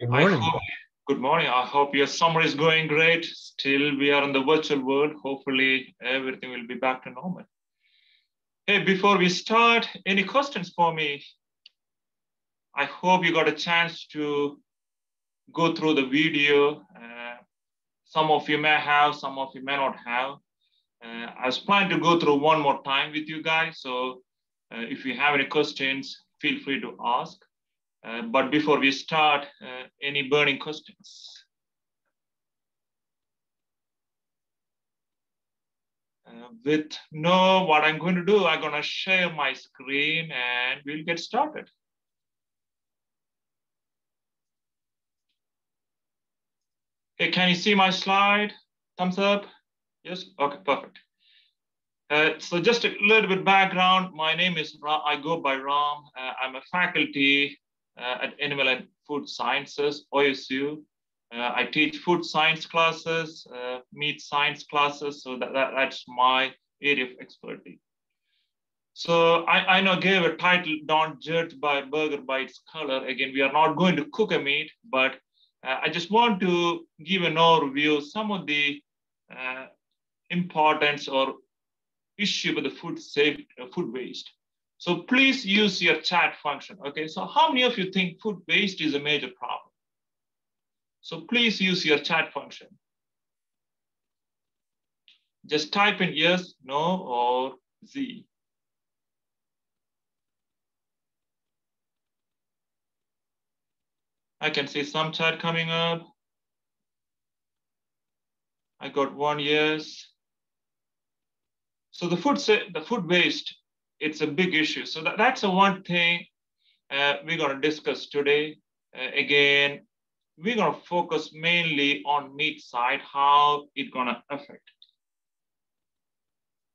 Good morning. Hope, good morning. I hope your summer is going great. Still, we are in the virtual world. Hopefully, everything will be back to normal. Hey, before we start, any questions for me? I hope you got a chance to go through the video. Uh, some of you may have, some of you may not have. Uh, I was planning to go through one more time with you guys. So uh, if you have any questions, feel free to ask. Uh, but before we start, uh, any burning questions? Uh, with no, what I'm going to do, I'm going to share my screen and we'll get started. Okay, can you see my slide? Thumbs up? Yes, okay, perfect. Uh, so just a little bit background. My name is. I go by Ram. Uh, I'm a faculty at Animal and Food Sciences, OSU. Uh, I teach food science classes, uh, meat science classes. So that, that, that's my area of expertise. So I, I know gave a title, don't judge by burger by its color. Again, we are not going to cook a meat, but uh, I just want to give an overview, some of the uh, importance or issue with the food safe, uh, food waste. So please use your chat function. Okay, so how many of you think food waste is a major problem? So please use your chat function. Just type in yes, no, or Z. I can see some chat coming up. I got one yes. So the food, the food waste, it's a big issue. So that, that's the one thing uh, we're going to discuss today. Uh, again, we're going to focus mainly on meat side, how it's going to affect.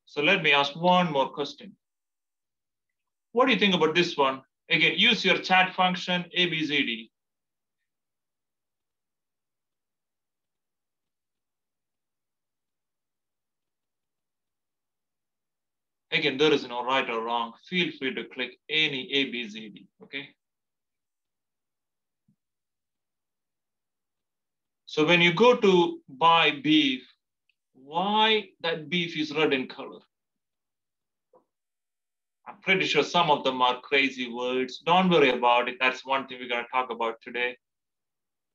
So let me ask one more question. What do you think about this one? Again, use your chat function ABCD. Again, there is no right or wrong. Feel free to click any ABCD, okay? So when you go to buy beef, why that beef is red in color? I'm pretty sure some of them are crazy words. Don't worry about it. That's one thing we're gonna talk about today.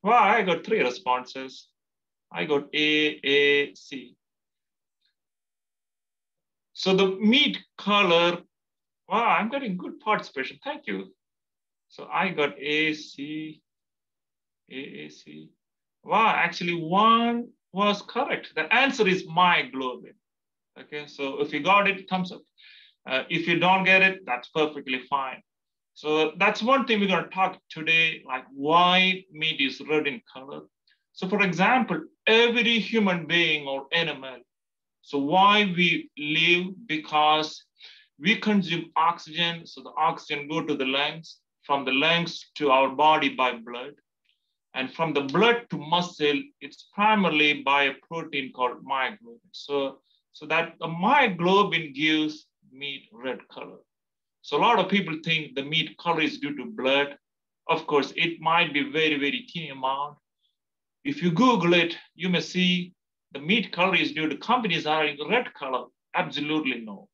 Well, I got three responses. I got A, A, C. So the meat color, wow, I'm getting good participation. Thank you. So I got A, C, A, C. Wow, actually one was correct. The answer is myoglobin. Okay, so if you got it, thumbs up. Uh, if you don't get it, that's perfectly fine. So that's one thing we're gonna talk today, like why meat is red in color. So for example, every human being or animal so why we live? Because we consume oxygen. So the oxygen go to the lungs, from the lungs to our body by blood. And from the blood to muscle, it's primarily by a protein called myoglobin. So, so that the myoglobin gives meat red color. So a lot of people think the meat color is due to blood. Of course, it might be very, very teeny amount. If you Google it, you may see the meat color is due to companies are in red color. Absolutely no.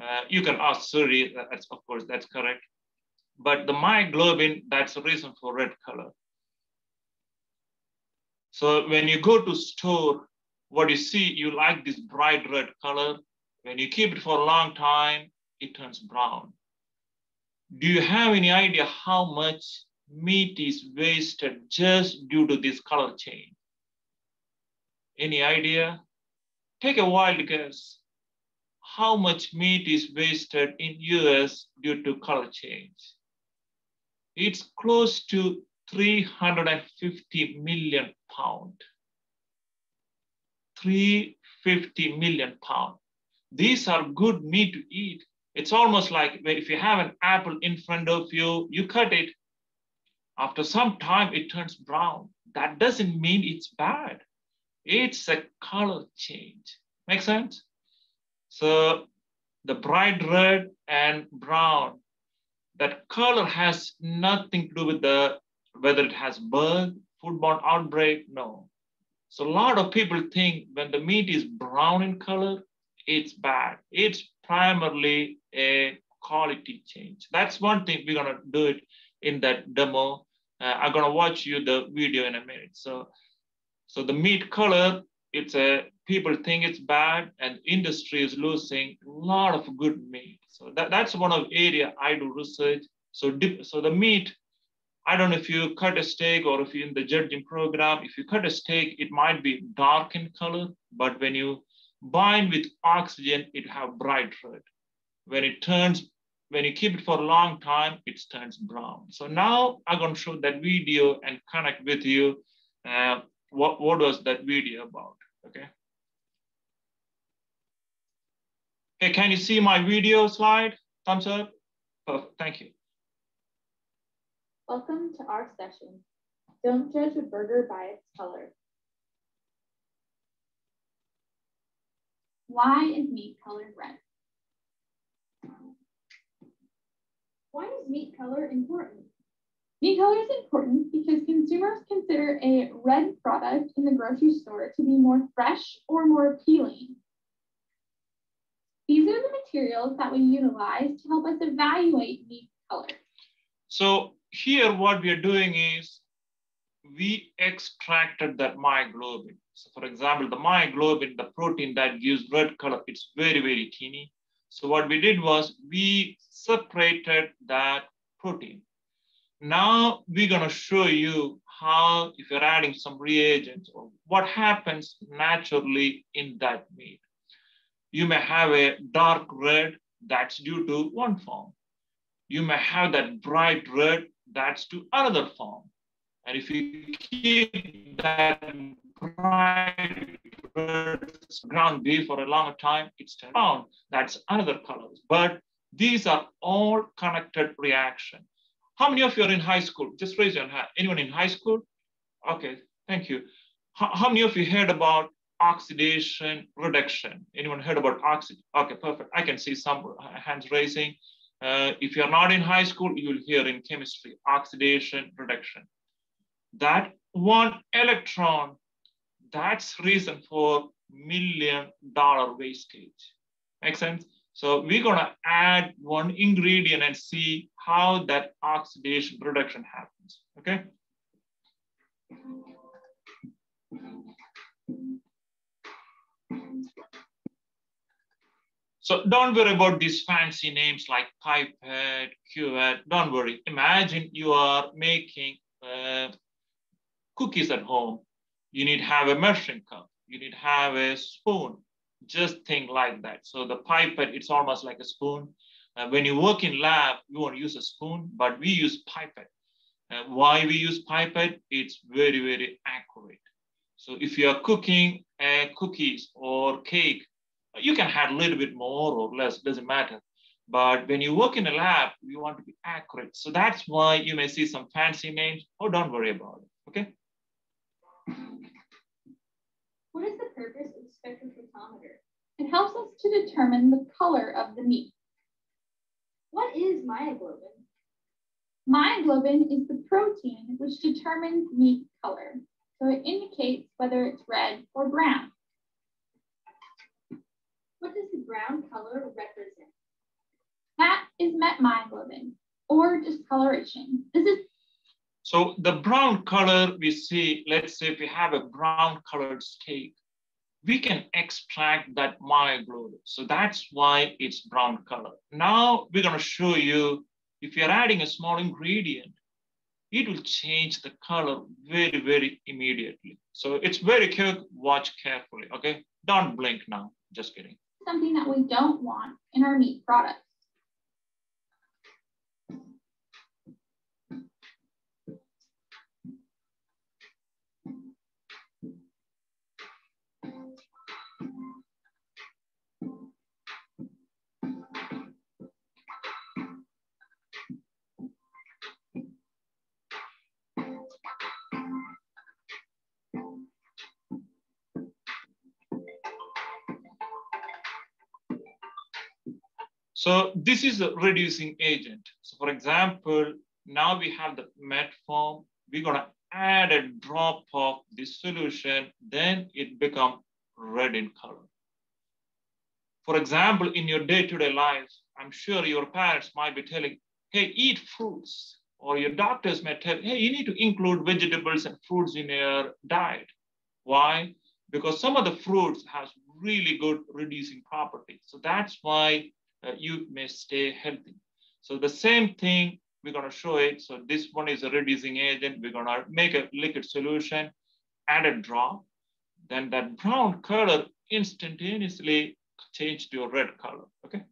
Uh, you can ask Siri, that's of course, that's correct. But the myoglobin, that's the reason for red color. So when you go to store, what you see, you like this bright red color. When you keep it for a long time, it turns brown. Do you have any idea how much meat is wasted just due to this color change? Any idea? Take a wild guess. How much meat is wasted in US due to color change? It's close to 350 million pound. 350 million pound. These are good meat to eat. It's almost like if you have an apple in front of you, you cut it. After some time, it turns brown. That doesn't mean it's bad. It's a color change. Make sense? So the bright red and brown, that color has nothing to do with the whether it has bug, foodborne outbreak, no. So a lot of people think when the meat is brown in color, it's bad. It's primarily a quality change. That's one thing we're gonna do it in that demo. Uh, I'm gonna watch you the video in a minute. So, so the meat color, it's a people think it's bad, and industry is losing a lot of good meat. So that, that's one of area I do research. So, dip, so the meat, I don't know if you cut a steak or if you're in the judging program, if you cut a steak, it might be dark in color, but when you bind with oxygen, it have bright red. When it turns, when you keep it for a long time, it turns brown. So now I'm gonna show that video and connect with you. Uh, what, what was that video about, okay? Okay, can you see my video slide? Thumbs up. Perfect, thank you. Welcome to our session. Don't judge a burger by its color. Why is meat colored red? Why is meat color important? Color is important because consumers consider a red product in the grocery store to be more fresh or more appealing. These are the materials that we utilize to help us evaluate meat color. So here what we are doing is we extracted that myoglobin. So for example, the myoglobin, the protein that gives red color, it's very, very teeny. So what we did was we separated that protein. Now we're gonna show you how, if you're adding some reagents or what happens naturally in that meat. You may have a dark red that's due to one form. You may have that bright red that's to another form. And if you keep that bright ground beef for a longer time, it's turned brown. That's another color. But these are all connected reaction. How many of you are in high school? Just raise your hand. Anyone in high school? Okay, thank you. How, how many of you heard about oxidation reduction? Anyone heard about oxidation? Okay, perfect. I can see some hands raising. Uh, if you're not in high school, you will hear in chemistry, oxidation reduction. That one electron, that's reason for million dollar wastage. Make sense? So we're gonna add one ingredient and see how that oxidation reduction happens, okay? So don't worry about these fancy names like pipette, cuvette, don't worry. Imagine you are making uh, cookies at home. You need to have a measuring cup. You need to have a spoon. Just think like that. So the pipette, it's almost like a spoon. Uh, when you work in lab, you won't use a spoon, but we use pipette. Uh, why we use pipette? It's very, very accurate. So if you are cooking uh, cookies or cake, you can add a little bit more or less, doesn't matter. But when you work in a lab, you want to be accurate. So that's why you may see some fancy names. Oh, don't worry about it, okay? What is the purpose spectrophotometer? It helps us to determine the color of the meat. What is myoglobin? Myoglobin is the protein which determines meat color. So it indicates whether it's red or brown. What does the brown color represent? That is met myoglobin, or discoloration. This is so the brown color we see, let's say if we have a brown colored steak, we can extract that myoglobin. So that's why it's brown color. Now we're gonna show you, if you're adding a small ingredient, it will change the color very, very immediately. So it's very quick, watch carefully, okay? Don't blink now, just kidding something that we don't want in our meat products. So this is a reducing agent. So for example, now we have the met form, we're gonna add a drop of this solution, then it become red in color. For example, in your day-to-day life, I'm sure your parents might be telling, hey, eat fruits. Or your doctors may tell, hey, you need to include vegetables and fruits in your diet. Why? Because some of the fruits has really good reducing properties. So that's why you may stay healthy. So the same thing, we're gonna show it. So this one is a reducing agent. We're gonna make a liquid solution, add a drop, then that brown color instantaneously change to a red color, okay?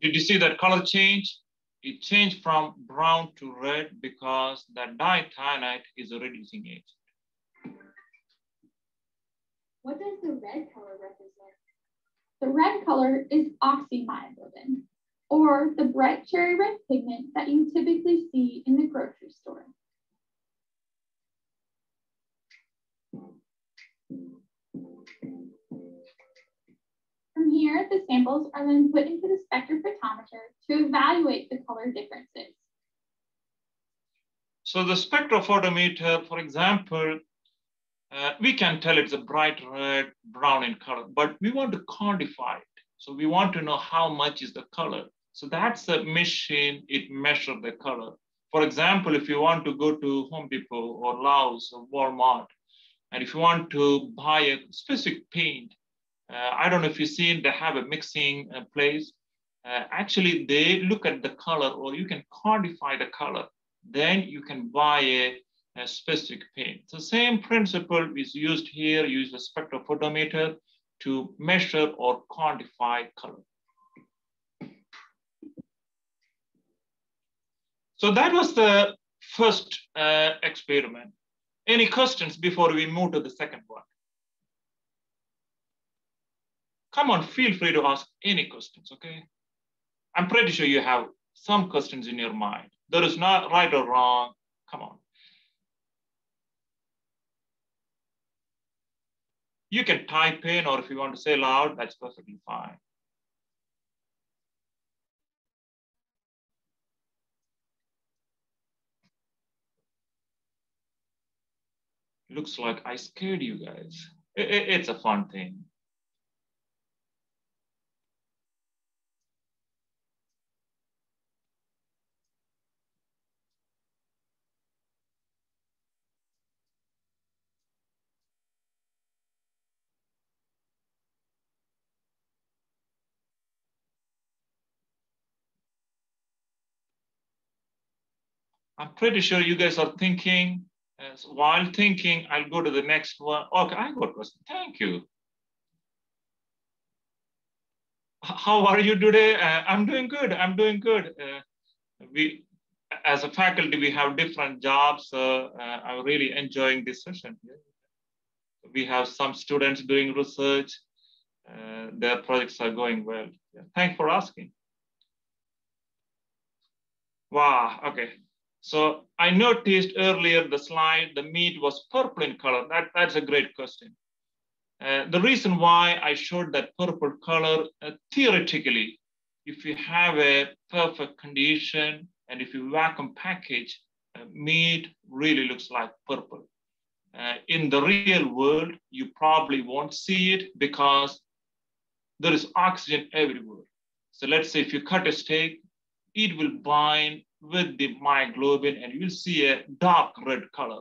Did you see that color change? It changed from brown to red because that dithionite is a reducing agent. What does the red color represent? The red color is oxymyoglobin, or the bright cherry red pigment that you typically see in the grocery store. Here, the samples are then put into the spectrophotometer to evaluate the color differences. So the spectrophotometer, for example, uh, we can tell it's a bright red, brown in color, but we want to quantify it. So we want to know how much is the color. So that's the machine, it measures the color. For example, if you want to go to Home Depot or Lowe's or Walmart, and if you want to buy a specific paint, I don't know if you've seen, they have a mixing uh, place. Uh, actually, they look at the color or you can quantify the color. Then you can buy a, a specific paint. The same principle is used here, use the spectrophotometer to measure or quantify color. So that was the first uh, experiment. Any questions before we move to the second one? Come on, feel free to ask any questions, okay? I'm pretty sure you have some questions in your mind. There is not right or wrong. Come on. You can type in, or if you want to say loud, that's perfectly fine. Looks like I scared you guys. It, it, it's a fun thing. I'm pretty sure you guys are thinking, as while thinking, I'll go to the next one. Okay, I got a question. Thank you. How are you today? Uh, I'm doing good. I'm doing good. Uh, we, as a faculty, we have different jobs. Uh, I'm really enjoying this session. We have some students doing research. Uh, their projects are going well. Yeah. Thanks for asking. Wow, okay. So I noticed earlier the slide, the meat was purple in color. That, that's a great question. Uh, the reason why I showed that purple color, uh, theoretically, if you have a perfect condition and if you vacuum package, uh, meat really looks like purple. Uh, in the real world, you probably won't see it because there is oxygen everywhere. So let's say if you cut a steak, it will bind with the myoglobin and you'll see a dark red color.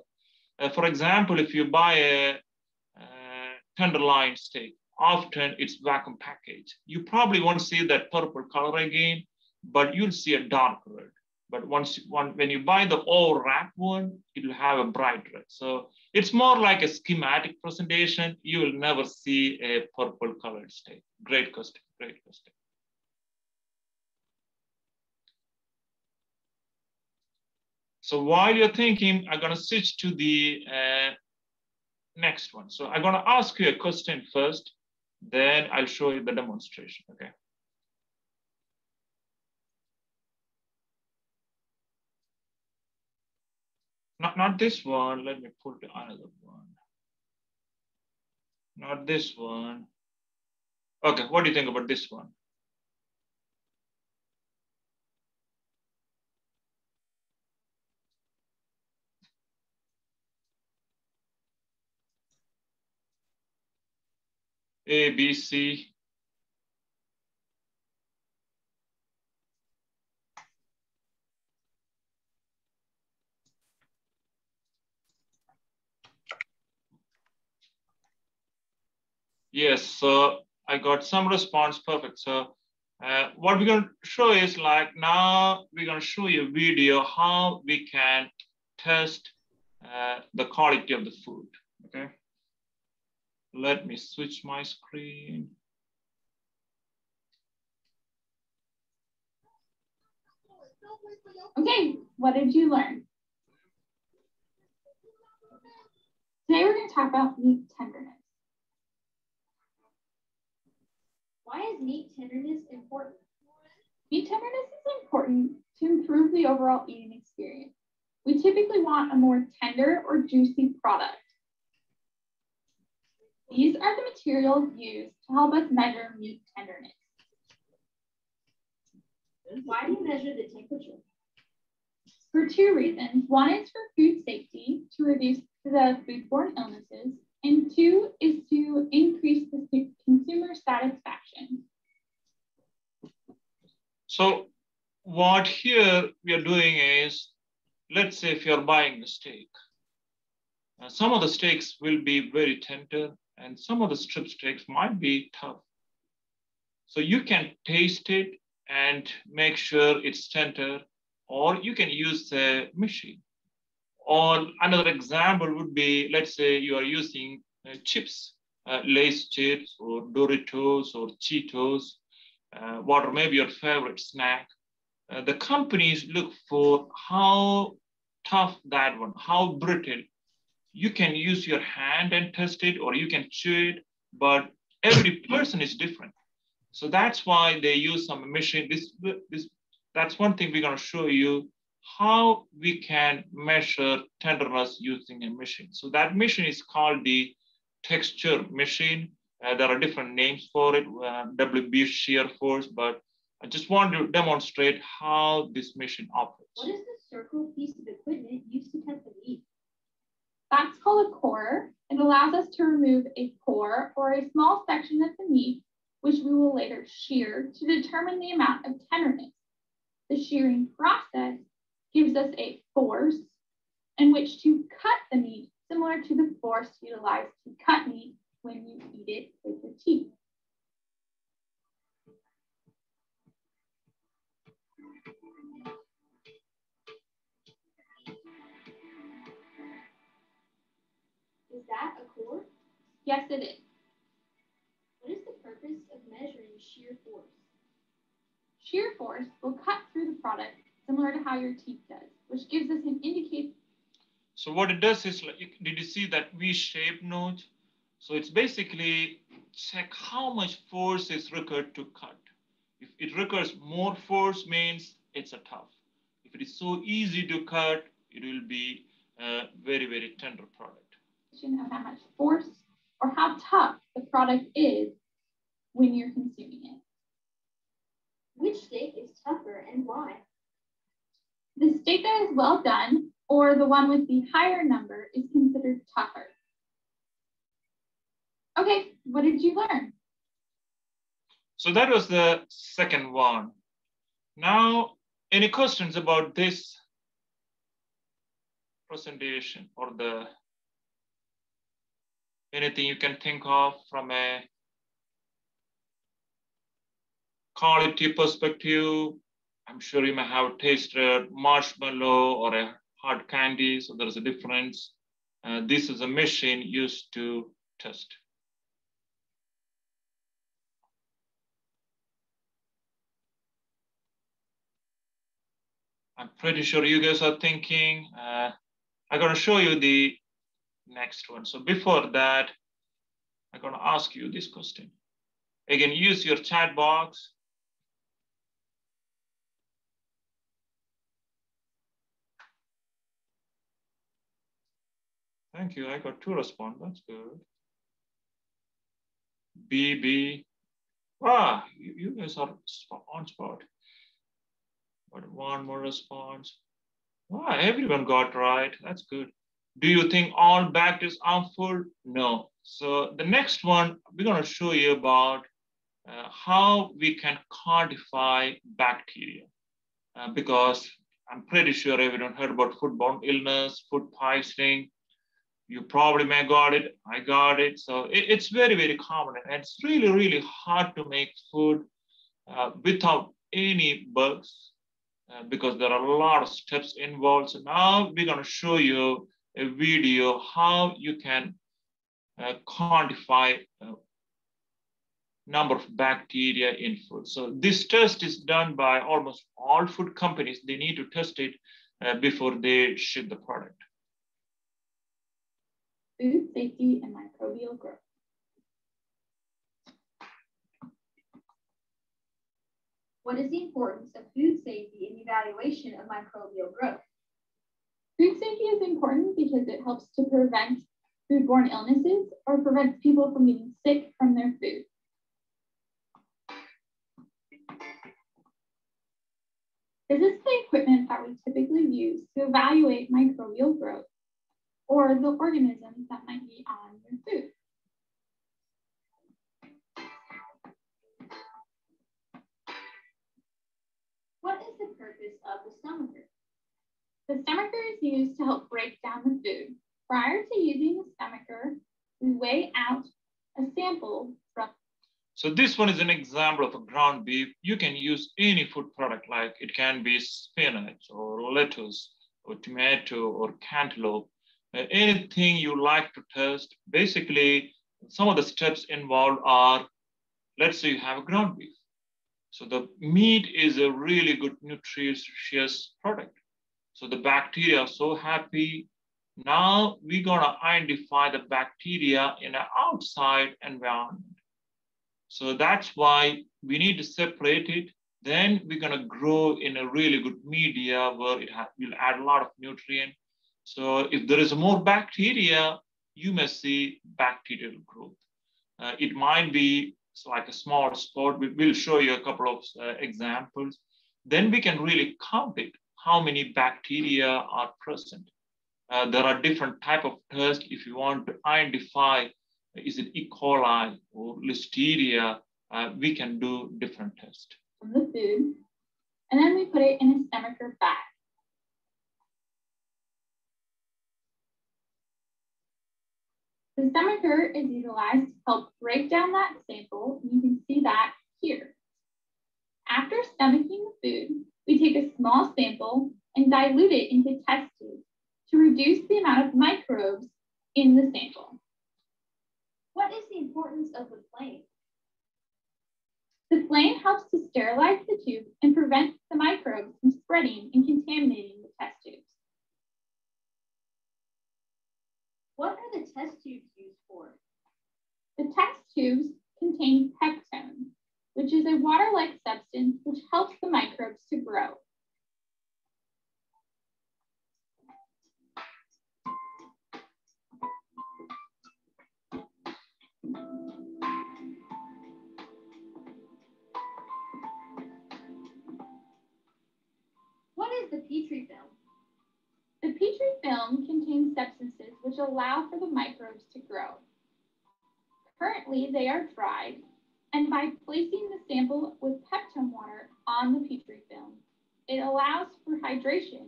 Uh, for example, if you buy a, a tenderloin steak, often it's vacuum packaged. You probably won't see that purple color again, but you'll see a dark red. But once one, when you buy the all wrap one, it'll have a bright red. So it's more like a schematic presentation. You will never see a purple colored steak. Great question, great question. So while you're thinking, I'm gonna switch to the uh, next one. So I'm gonna ask you a question first, then I'll show you the demonstration, okay? not, not this one. Let me put another one. Not this one. Okay, what do you think about this one? A, B, C. Yes, so I got some response, perfect. So uh, what we're going to show is like now we're going to show you a video how we can test uh, the quality of the food, okay? Let me switch my screen. Okay, what did you learn? Today we're going to talk about meat tenderness. Why is meat tenderness important? Meat tenderness is important to improve the overall eating experience. We typically want a more tender or juicy product. These are the materials used to help us measure meat tenderness. Why do you measure the temperature? For two reasons. One is for food safety to reduce the foodborne illnesses, and two is to increase the consumer satisfaction. So what here we are doing is, let's say if you're buying a steak, uh, some of the steaks will be very tender and some of the strip steaks might be tough. So you can taste it and make sure it's tender, or you can use the machine. Or another example would be, let's say you are using uh, chips, uh, chips or Doritos or Cheetos, uh, what may be your favorite snack. Uh, the companies look for how tough that one, how brittle. You can use your hand and test it, or you can chew it, but every person is different. So that's why they use some machine. This, this, that's one thing we're going to show you how we can measure tenderness using a machine. So that machine is called the texture machine. Uh, there are different names for it, uh, WB shear force, but I just want to demonstrate how this machine operates. What is the circle piece of equipment used to test the meat? That's called a core. It allows us to remove a core or a small section of the meat, which we will later shear to determine the amount of tenderness. The shearing process gives us a force in which to cut the meat, similar to the force utilized to cut meat when you eat it with your teeth. That a core? Yes, it is. What is the purpose of measuring shear force? Shear force will cut through the product similar to how your teeth does, which gives us an indication. So what it does is, like, did you see that V-shaped notch? So it's basically check how much force is required to cut. If it requires more force means it's a tough. If it is so easy to cut, it will be a very, very tender product. Of how much force or how tough the product is when you're consuming it. Which steak is tougher and why? The steak that is well done or the one with the higher number is considered tougher. Okay, what did you learn? So that was the second one. Now, any questions about this presentation or the anything you can think of from a quality perspective? I'm sure you may have tasted marshmallow or a hard candy, so there's a difference. Uh, this is a machine used to test. I'm pretty sure you guys are thinking, uh, I'm gonna show you the next one. So before that, I'm gonna ask you this question. Again, use your chat box. Thank you. I got two response. That's good. BB. Ah, you, you guys are on spot. But one more response. Ah, everyone got right. That's good. Do you think all bacteria are harmful? No. So the next one, we're going to show you about uh, how we can quantify bacteria. Uh, because I'm pretty sure everyone heard about foodborne illness, food poisoning. You probably may got it. I got it. So it, it's very, very common. And it's really, really hard to make food uh, without any bugs uh, because there are a lot of steps involved. So now we're going to show you video how you can uh, quantify uh, number of bacteria in food. So this test is done by almost all food companies. They need to test it uh, before they ship the product. Food safety and microbial growth. What is the importance of food safety in evaluation of microbial growth? Food safety is important because it helps to prevent foodborne illnesses or prevents people from getting sick from their food. This is the equipment that we typically use to evaluate microbial growth or the organisms that might be on your food. What is the purpose of the stomacher? The stomacher is used to help break down the food. Prior to using the stomacher, we weigh out a sample from so this one is an example of a ground beef. You can use any food product like it can be spinach or lettuce or tomato or cantaloupe, uh, anything you like to test. Basically, some of the steps involved are, let's say you have a ground beef. So the meat is a really good nutritious product. So the bacteria are so happy. Now we're gonna identify the bacteria in an outside environment. So that's why we need to separate it. Then we're gonna grow in a really good media where it will add a lot of nutrient. So if there is more bacteria, you may see bacterial growth. Uh, it might be like a small spot. We will show you a couple of uh, examples. Then we can really count it, how many bacteria are present. Uh, there are different type of tests if you want to identify is it E. coli or Listeria, uh, we can do different tests. From the food, and then we put it in a stomacher bag. The stomacher is utilized to help break down that sample, you can see that here. After stomaching the food, we take a small sample and dilute it into test tubes to reduce the amount of microbes in the sample. What is the importance of the flame? The flame helps to sterilize the tube and prevent the microbes from spreading and contaminating the test tubes. What are the test tubes used for? The test tubes contain peptone, which is a water-like substance allow for the microbes to grow. Currently, they are dried, and by placing the sample with Peptone water on the Petrifilm, it allows for hydration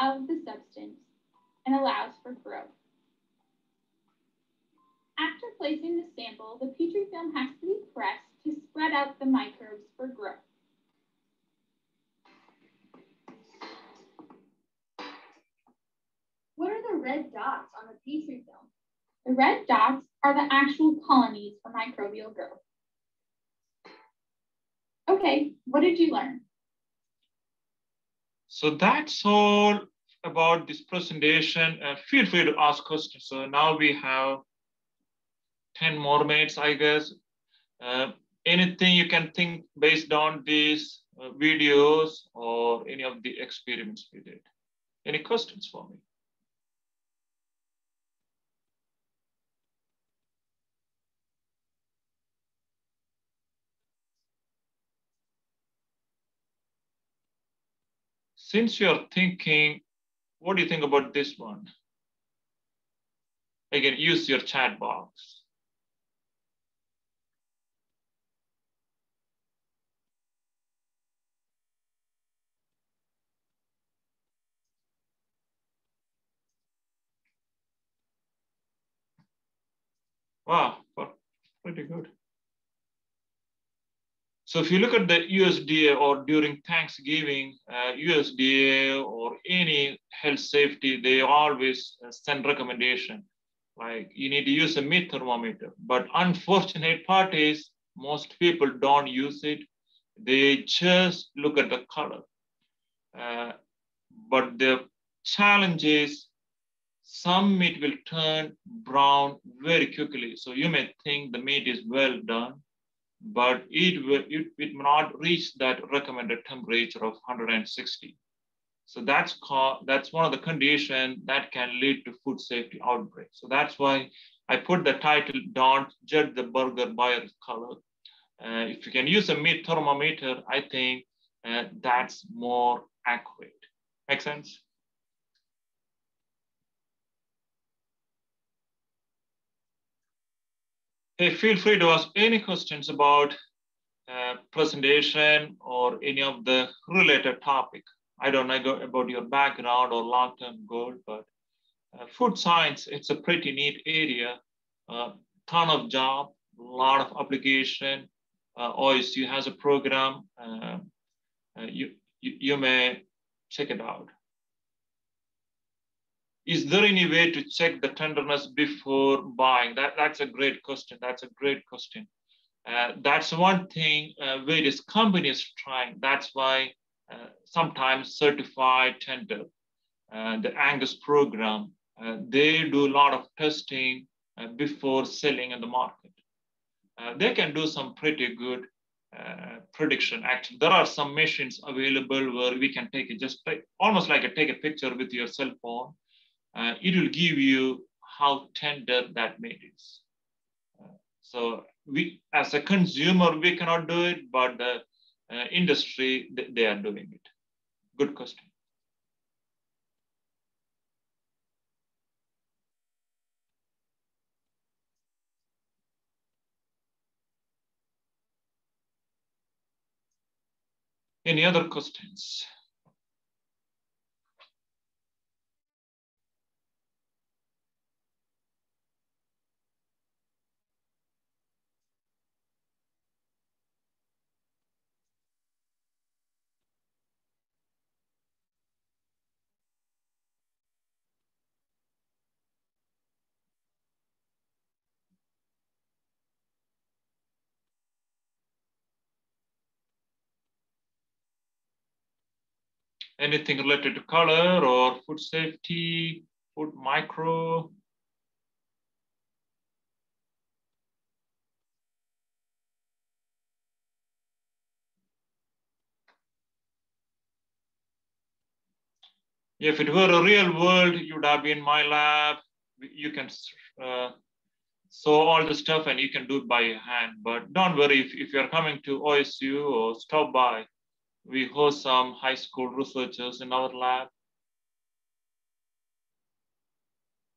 of the substance and allows for growth. After placing the sample, the Petrifilm has to be pressed to spread out the microbes for growth. The red dots on the Petrifilm? The red dots are the actual colonies for microbial growth. Okay, what did you learn? So that's all about this presentation. Uh, feel free to ask questions. So now we have 10 more minutes, I guess. Uh, anything you can think based on these uh, videos or any of the experiments we did. Any questions for me? Since you're thinking, what do you think about this one? Again, use your chat box. Wow, pretty good. So if you look at the USDA or during Thanksgiving, uh, USDA or any health safety, they always uh, send recommendation like you need to use a meat thermometer. But unfortunate part is most people don't use it. They just look at the color. Uh, but the challenge is some meat will turn brown very quickly. So you may think the meat is well done, but it will it, it may not reach that recommended temperature of 160. So that's called, that's one of the conditions that can lead to food safety outbreak. So that's why I put the title, don't judge the burger by its color. Uh, if you can use a meat thermometer, I think uh, that's more accurate. Make sense? Hey, feel free to ask any questions about uh, presentation or any of the related topic. I don't know about your background or long-term goal, but uh, food science, it's a pretty neat area. Uh, ton of job, a lot of application. Uh, OSU has a program. Uh, uh, you, you, you may check it out. Is there any way to check the tenderness before buying? That, that's a great question. That's a great question. Uh, that's one thing uh, various companies trying. That's why uh, sometimes certified tender, uh, the Angus program, uh, they do a lot of testing uh, before selling in the market. they can do some pretty good prediction. Actually, there are some machines available where we can take it just like, almost like a, take a picture with your cell phone uh, it will give you how tender that meat is. Uh, so we, as a consumer, we cannot do it, but the uh, industry, they, they are doing it. Good question. Any other questions? Anything related to color or food safety, food micro. If it were a real world, you would have been in my lab. You can uh, sew all the stuff and you can do it by hand. But don't worry, if, if you're coming to OSU or stop by, we host some high school researchers in our lab.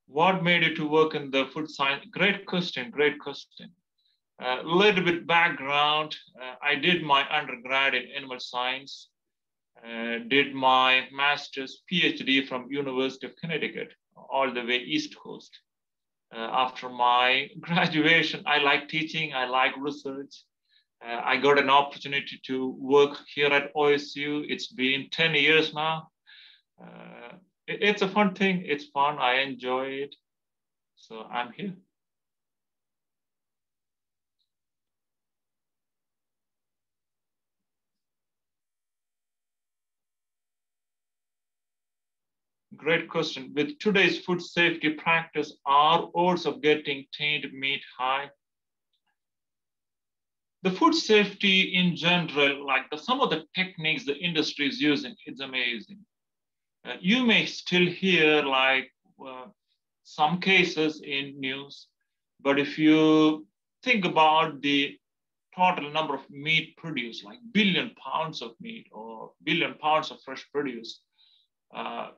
What made you to work in the food science? Great question, great question. A uh, little bit background. Uh, I did my undergrad in animal science, uh, did my master's PhD from University of Connecticut, all the way East Coast. Uh, after my graduation, I like teaching, I like research. Uh, I got an opportunity to work here at OSU. It's been 10 years now. Uh, it, it's a fun thing. It's fun. I enjoy it. So I'm here. Great question. With today's food safety practice, are odds of getting tainted meat high? The food safety in general, like the, some of the techniques the industry is using, it's amazing. Uh, you may still hear like uh, some cases in news, but if you think about the total number of meat produced, like billion pounds of meat or billion pounds of fresh produce, uh,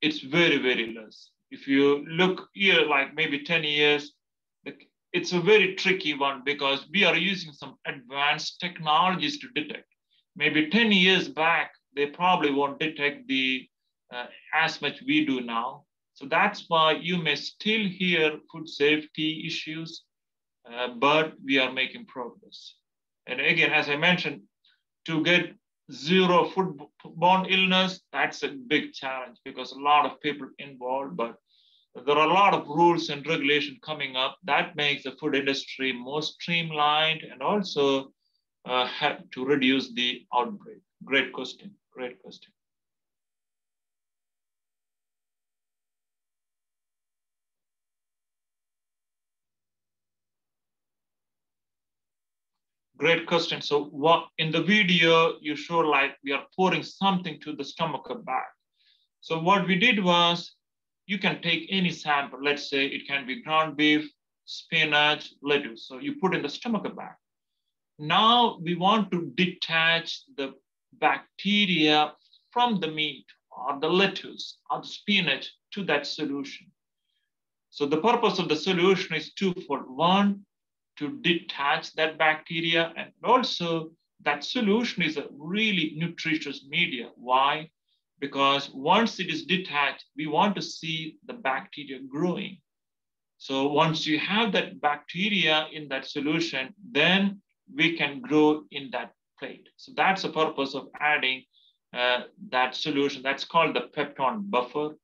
it's very, very less. If you look here, like maybe 10 years, it's a very tricky one because we are using some advanced technologies to detect. Maybe 10 years back, they probably won't detect the uh, as much we do now. So that's why you may still hear food safety issues, uh, but we are making progress. And again, as I mentioned, to get zero foodborne illness, that's a big challenge because a lot of people involved, but there are a lot of rules and regulation coming up that makes the food industry more streamlined and also uh, have to reduce the outbreak. Great question, great question. Great question. So what in the video you show like we are pouring something to the stomach bag. So what we did was you can take any sample. Let's say it can be ground beef, spinach, lettuce. So you put in the stomach bag. Now we want to detach the bacteria from the meat or the lettuce or the spinach to that solution. So the purpose of the solution is twofold. One, to detach that bacteria. And also that solution is a really nutritious media. Why? Because once it is detached, we want to see the bacteria growing. So once you have that bacteria in that solution, then we can grow in that plate. So that's the purpose of adding uh, that solution. That's called the peptone buffer.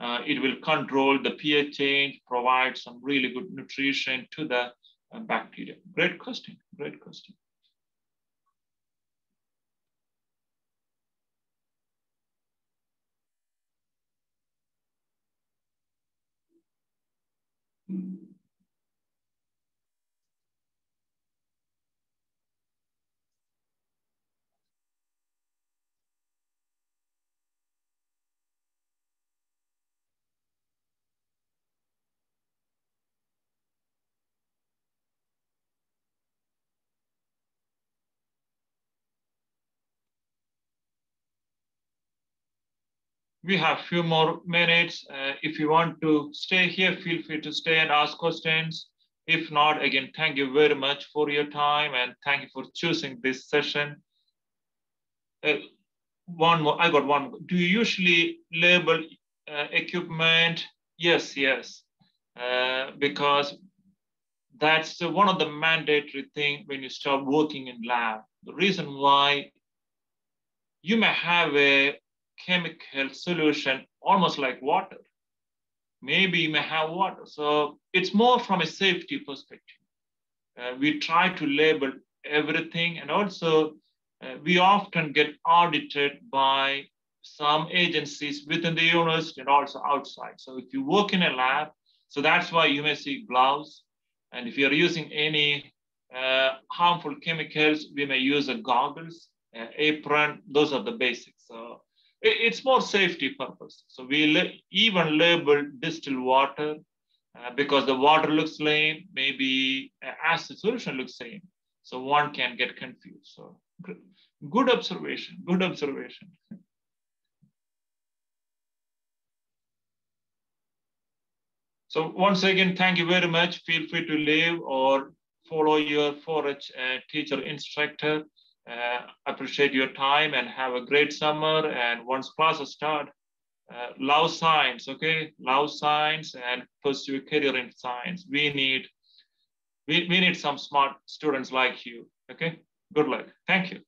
Uh, it will control the pH change, provide some really good nutrition to the bacteria? Great question, great question. Hmm. We have a few more minutes. Uh, if you want to stay here, feel free to stay and ask questions. If not, again, thank you very much for your time and thank you for choosing this session. Uh, one more, I got one. Do you usually label uh, equipment? Yes, yes, uh, because that's one of the mandatory thing when you start working in lab. The reason why you may have a chemical solution, almost like water. Maybe you may have water. So it's more from a safety perspective. Uh, we try to label everything and also uh, we often get audited by some agencies within the university and also outside. So if you work in a lab, so that's why you may see gloves. And if you're using any uh, harmful chemicals, we may use a goggles, uh, apron, those are the basics. So it's more safety purpose. So we even label distilled water uh, because the water looks same, maybe acid solution looks same. So one can get confused. So good observation, good observation. So once again, thank you very much. Feel free to leave or follow your 4-H uh, teacher instructor. Uh, appreciate your time and have a great summer. And once classes start, uh, love science, okay? Love science and pursue a career in science. We need, we, we need some smart students like you, okay? Good luck. Thank you.